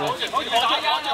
好好好